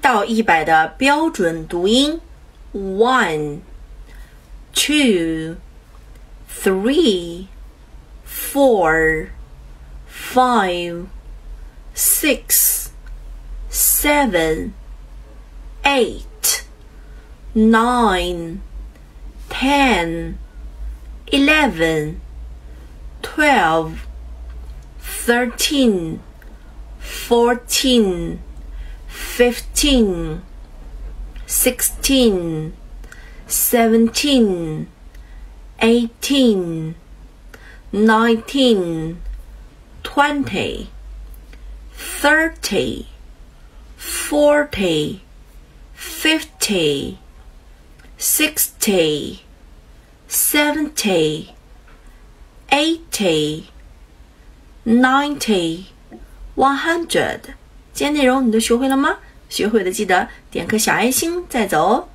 到一百的标准读音：one, two, three, four, five, six, seven, eight, nine, ten, eleven, twelve, thirteen, fourteen fifteen, sixteen, seventeen, eighteen, nineteen, twenty, thirty, forty, fifty, sixty, seventy, eighty, ninety, one hundred. 今天内容你都学会了吗？学会的记得点颗小爱心再走哦。